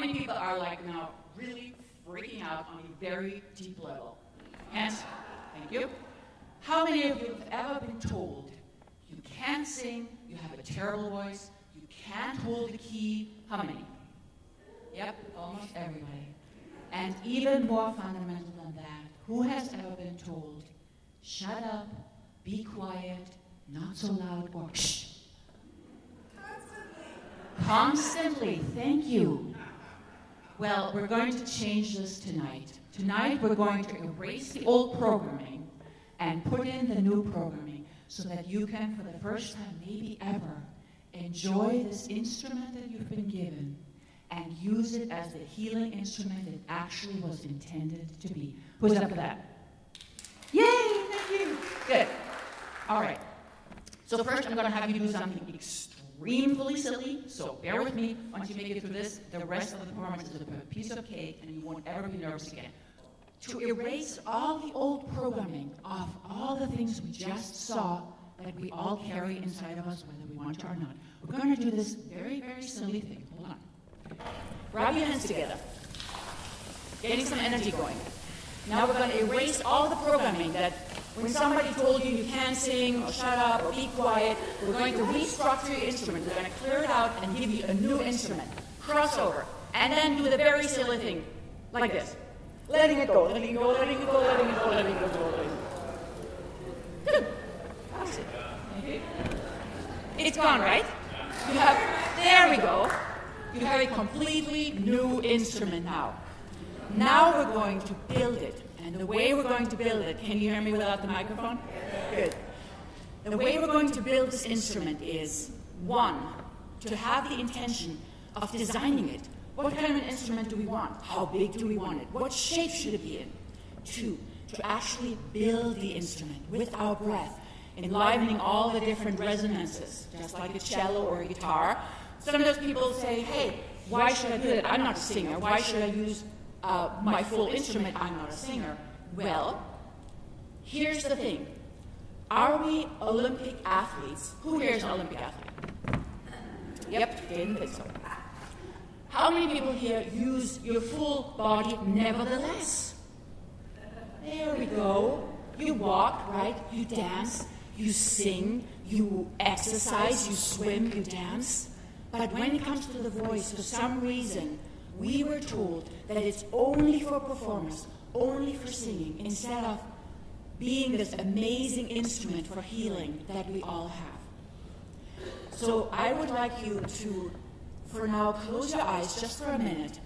Many people are like now really freaking out on a very deep level? And Thank you. How many of you have ever been told you can't sing, you have a terrible voice, you can't hold the key? How many? Yep, almost everybody. And even more fundamental than that, who has ever been told, shut up, be quiet, not so loud, or shh? Constantly, thank you. Well, we're going to change this tonight. Tonight, we're going to erase the old programming and put in the new programming so that you can, for the first time, maybe ever, enjoy this instrument that you've been given and use it as the healing instrument it actually was intended to be. Who's up for that? Yay! Thank you. Good. All right. So first, I'm going to have you do something extremely silly. So bear with me. Once you make it through this, the rest of the performance is a piece of cake, and you won't ever be nervous again. To erase all the old programming off all the things we just saw that we all carry inside of us, whether we want to or not. We're going to do this very, very silly thing. Hold on. Rub your hands together. Getting some energy going. Now we're going to erase all the programming that when somebody told you you can't sing or shut up or be quiet, we're going to restructure your instrument. We're going to clear it out and give you a new instrument. Crossover. And then do the very silly thing, like this. Letting it go, letting it go, letting it go, letting it go, letting it go, letting it go. That's it. It's gone, right? You have, there we go. You have a completely new instrument now. Now we're going to build it. And the way we're going to build it, can you hear me without the microphone? Good. The way we're going to build this instrument is one, to have the intention of designing it. What kind of an instrument do we want? How big do we want it? What shape should it be in? Two, to actually build the instrument with our breath, enlivening all the different resonances, just like a cello or a guitar. Sometimes people say, hey, why should I do that? I'm not a singer. Why should I use uh, my full instrument, I'm not a singer. Well, here's the thing. Are we Olympic athletes? Who here is an Olympic athlete? Yep, didn't think so. How many people here use your full body nevertheless? There we go. You walk, right? You dance, you sing, you exercise, you swim, you dance. But when it comes to the voice, for some reason, we were told that it's only for performance, only for singing, instead of being this amazing instrument for healing that we all have. So I would like you to, for now, close your eyes just for a minute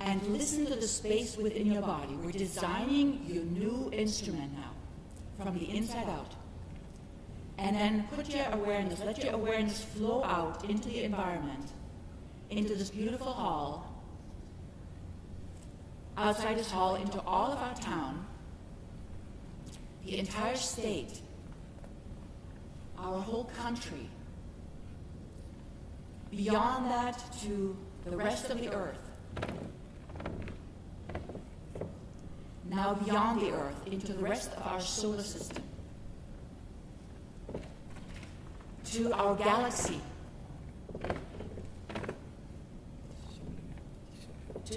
and listen to the space within your body. We're designing your new instrument now, from the inside out. And then put your awareness, let your awareness flow out into the environment into this beautiful hall, outside this hall, into all of our town, the entire state, our whole country, beyond that to the rest of the earth, now beyond the earth into the rest of our solar system, to our galaxy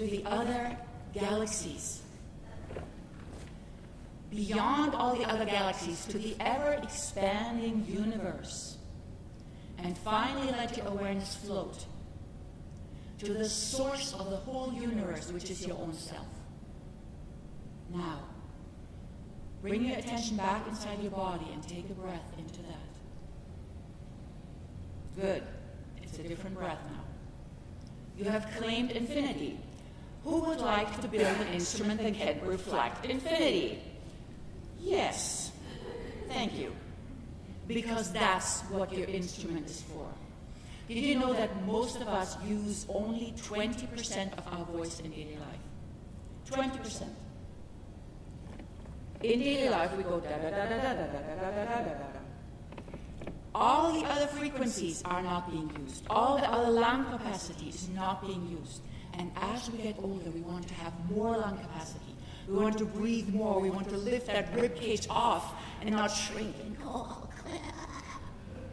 to the other galaxies. Beyond all the other galaxies, to the ever expanding universe. And finally, let your awareness float to the source of the whole universe, which is your own self. Now, bring your attention back inside your body and take a breath into that. Good. It's a different breath now. You have claimed infinity. Who would like to build an instrument that can reflect infinity? Yes. Thank you. Because that's what your instrument is for. Did you know that most of us use only 20% of our voice in daily life? 20%. In daily life, we go da da da da da da da da da da da. All the other frequencies are not being used. All the other lung capacity is not being used. And as we get older, we want to have more lung capacity. We want to breathe more. We want to lift that rib cage off and not shrink.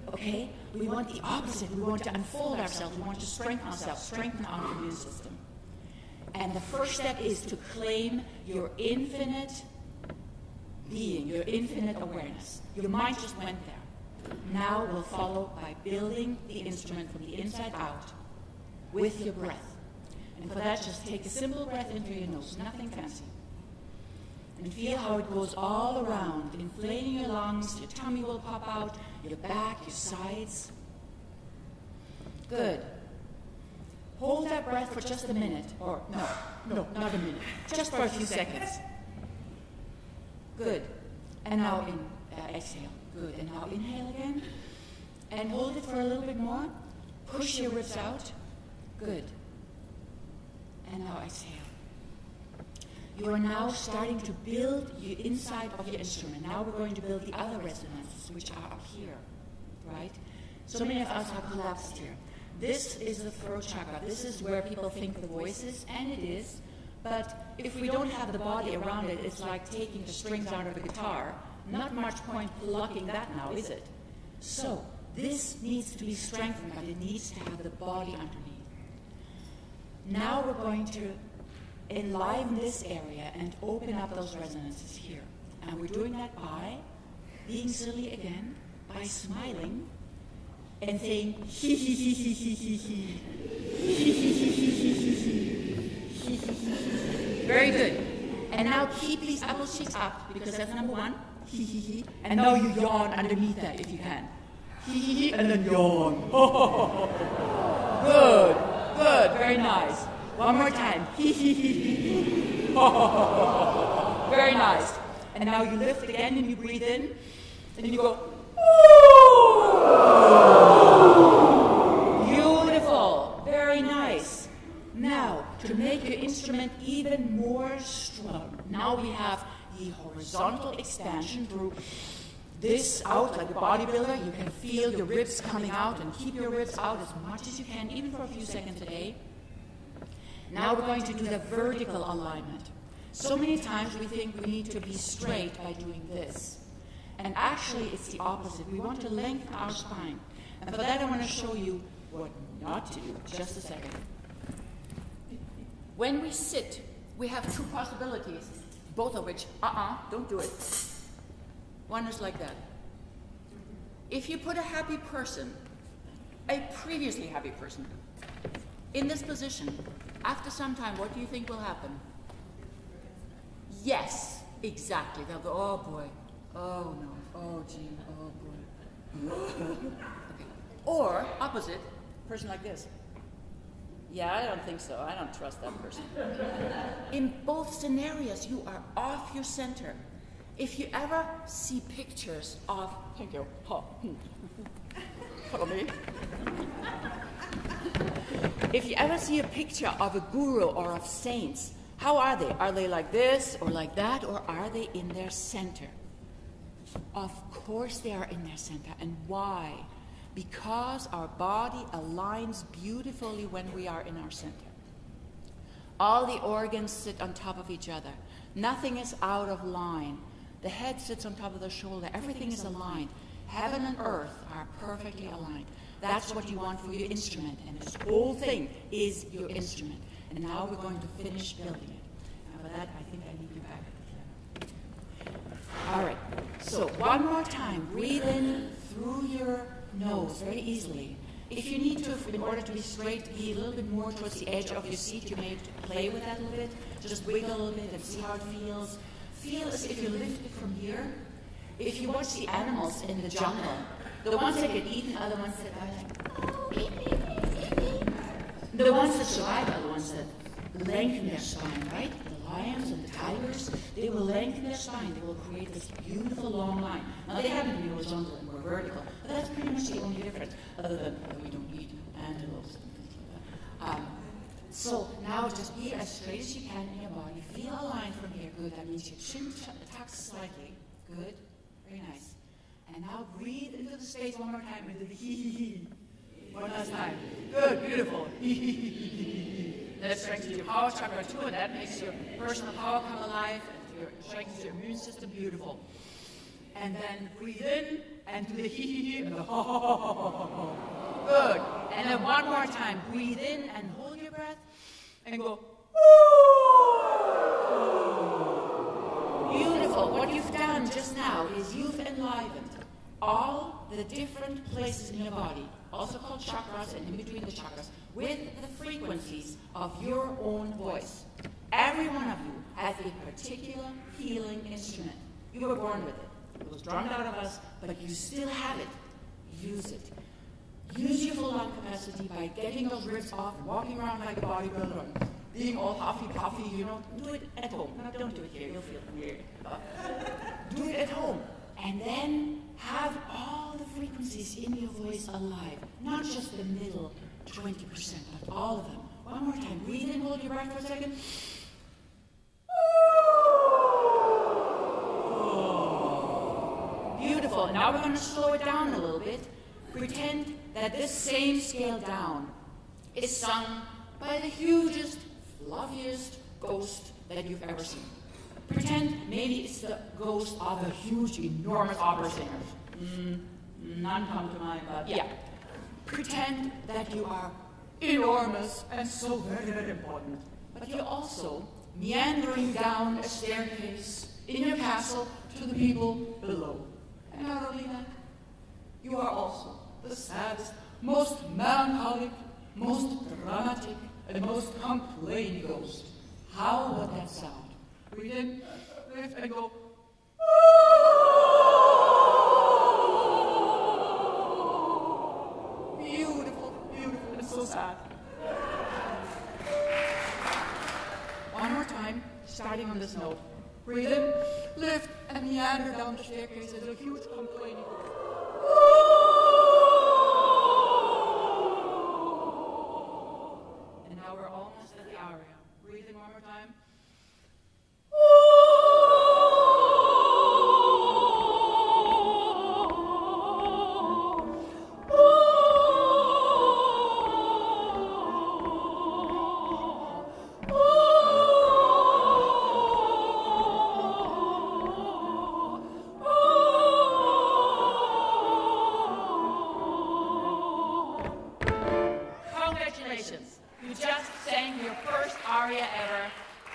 Okay? we want the opposite. We want to unfold ourselves. We want to strengthen ourselves, strengthen our immune system. And the first step is to claim your infinite being, your infinite awareness. Your mind just went there. Now we'll follow by building the instrument from the inside out with your breath. And for that, just take a simple breath in through your nose, nothing fancy. And feel how it goes all around, inflating your lungs, your tummy will pop out, your back, your sides. Good. Hold that breath for just a minute, or no, no, not a minute, just for a few seconds. Good. And now in, uh, exhale. Good. And now inhale again. And hold it for a little bit more. Push your ribs out. Good. And now exhale. You are now starting to build the inside of your instrument. Now we're going to build the other resonances, which are up here, right? So many of us have collapsed here. This is the throat chakra. This is where people think the voice is, and it is. But if we don't have the body around it, it's like taking the strings out of a guitar. Not much point plucking that now, is it? So, this needs to be strengthened, but it needs to have the body underneath. Now we're going to enliven this area and open up those resonances here. And we're doing that by being silly again, by smiling and saying hee hee hee hee hee hee hee. Very good. And now keep these apple cheeks up because that's number one. Hee hee hee. And now you yawn underneath that if you can. Hee hee hee. And then yawn. good. Very nice. One more time. Very nice. And now you lift again and you breathe in. And you go. Beautiful. Very nice. Now, to make your instrument even more strong, now we have the horizontal expansion through this out like a bodybuilder. You can feel your ribs coming out and keep your ribs out as much as you can, even for a few seconds a day. Now we're going to do the vertical alignment. So many times we think we need to be straight by doing this. And actually, it's the opposite. We want to lengthen our spine. And for that, I want to show you what not to do. Just a second. When we sit, we have two possibilities, both of which, uh uh-uh, uh, do not do it. One is like that. If you put a happy person, a previously happy person, in this position, after some time, what do you think will happen? Yes, exactly. They'll go, oh boy, oh no, oh gee, oh boy. okay. Or, opposite, person like this. Yeah, I don't think so. I don't trust that person. In both scenarios, you are off your center. If you ever see pictures of, thank you, follow me. if you ever see a picture of a guru or of saints, how are they? Are they like this or like that, or are they in their center? Of course, they are in their center. And why? Because our body aligns beautifully when we are in our center. All the organs sit on top of each other. Nothing is out of line. The head sits on top of the shoulder. Everything is aligned. Heaven and earth are perfectly aligned. That's what you want for your instrument. And this whole thing is your instrument. And now we're going to finish building it. And for that, I think I need you back. All right. So one more time. Breathe in through your nose very easily. If you need to, in order to be straight, be a little bit more towards the edge of your seat, you may play with that a little bit. Just wiggle a little bit and see how it feels. Feel as if you lift it from here. If you watch the animals in the jungle, the ones that get eaten are the ones that are like, the ones that survive are the ones that lengthen their spine, right? The lions and the tigers, they will lengthen their spine. They will create this beautiful long line. Now they happen to be horizontal and more vertical, but that's pretty much the only difference, other than we don't eat antelopes and things like that. Um, so now just be as straight as you can in your body. Feel a line from here. Good. That means your chin tucks slightly. Good. Very nice. And now breathe into the space one more time into the hee hee hee. One last time. Good, beautiful. Hee hee hee. That strengthens your power chakra too, and that makes your personal power come alive, and your strengthens your immune system beautiful. And then breathe in and do the hee hee hee and the ha ha ha ha ha. Good. And then one more time. Breathe in and your breath and go. Beautiful. What you've done just now is you've enlivened all the different places in your body, also called chakras and in between the chakras, with the frequencies of your own voice. Every one of you has a particular healing instrument. You were born with it. It was drawn out of us, but you still have it. Use it. Use your full lung capacity by getting those ribs off walking around like a bodybuilder being all huffy puffy, you know. Do it at home. No, don't do it here, you'll feel weird. Do it at home. And then have all the frequencies in your voice alive. Not just the middle 20%, but all of them. One more time. Breathe in, hold your breath for a second. Beautiful. Now we're going to slow it down a little bit. Pretend that this same scale down is sung by the hugest, fluffiest ghost that you've ever seen. Pretend maybe it's the ghost of a huge, enormous opera singer. Mm, none come to mind, but yeah. Pretend that you are enormous and so very, very important. But you're also meandering down a staircase in your castle to the people below. And not only that, you are also the saddest, most melancholic, most dramatic, and most complaining ghost. How would that sound? Breathe in, lift, and go. Beautiful, beautiful, and so sad. One more time, starting on this note. Breathe in, lift, and meander down the staircase as a huge complaining. You just sang your first aria ever,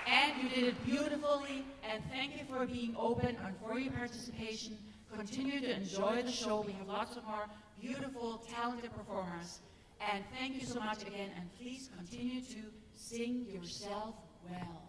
and you did it beautifully. And thank you for being open and for your participation. Continue to enjoy the show. We have lots of more beautiful, talented performers. And thank you so much again. And please continue to sing yourself well.